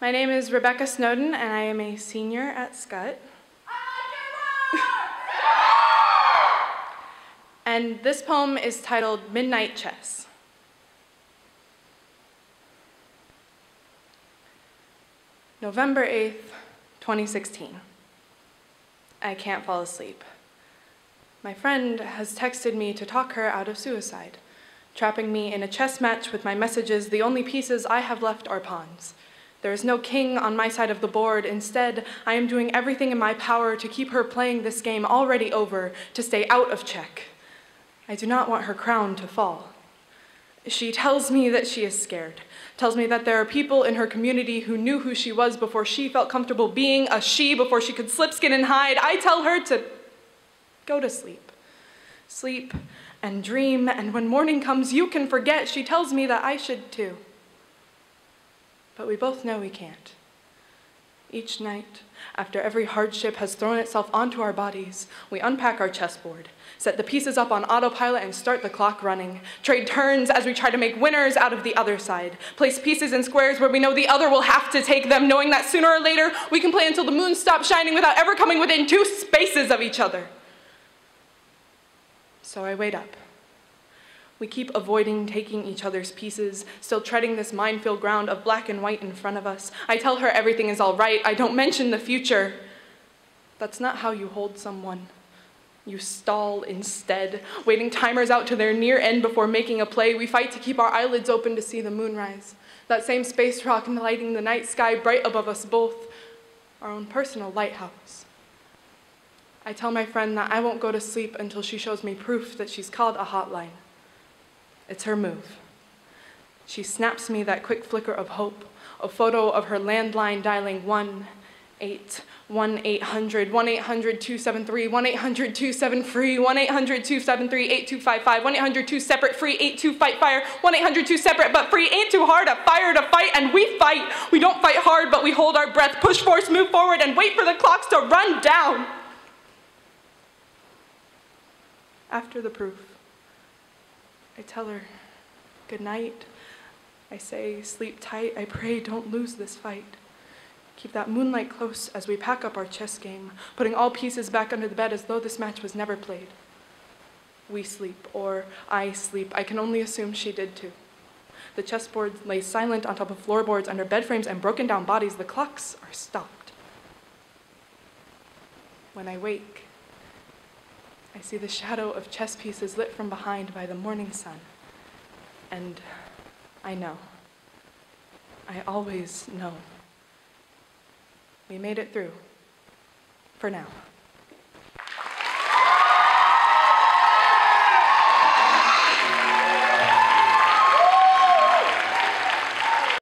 My name is Rebecca Snowden, and I am a senior at Skutt. and this poem is titled Midnight Chess. November 8th, 2016. I can't fall asleep. My friend has texted me to talk her out of suicide, trapping me in a chess match with my messages. The only pieces I have left are pawns. There is no king on my side of the board. Instead, I am doing everything in my power to keep her playing this game already over, to stay out of check. I do not want her crown to fall. She tells me that she is scared, tells me that there are people in her community who knew who she was before she felt comfortable being a she, before she could slip, skin, and hide. I tell her to go to sleep. Sleep and dream, and when morning comes, you can forget. She tells me that I should too. But we both know we can't. Each night, after every hardship has thrown itself onto our bodies, we unpack our chessboard, set the pieces up on autopilot, and start the clock running. Trade turns as we try to make winners out of the other side. Place pieces in squares where we know the other will have to take them, knowing that sooner or later we can play until the moon stops shining without ever coming within two spaces of each other. So I wait up. We keep avoiding taking each other's pieces, still treading this minefield ground of black and white in front of us. I tell her everything is all right. I don't mention the future. That's not how you hold someone. You stall instead, waiting timers out to their near end before making a play. We fight to keep our eyelids open to see the moonrise. That same space rock lighting the night sky bright above us both, our own personal lighthouse. I tell my friend that I won't go to sleep until she shows me proof that she's called a hotline. It's her move. She snaps me that quick flicker of hope, a photo of her landline dialing 1 8 1 800 1 800 273 1 800 27 free 1 800 273 8255 1 800 2 separate free 82 fight fire 1 800 2 separate but free ain't too hard a fire to fight and we fight. We don't fight hard but we hold our breath push force move forward and wait for the clocks to run down. After the proof I tell her, good night. I say, sleep tight. I pray, don't lose this fight. Keep that moonlight close as we pack up our chess game, putting all pieces back under the bed as though this match was never played. We sleep, or I sleep. I can only assume she did too. The chessboard lay silent on top of floorboards under bed frames and broken down bodies. The clocks are stopped. When I wake, I see the shadow of chess pieces lit from behind by the morning sun. And I know. I always know. We made it through. For now.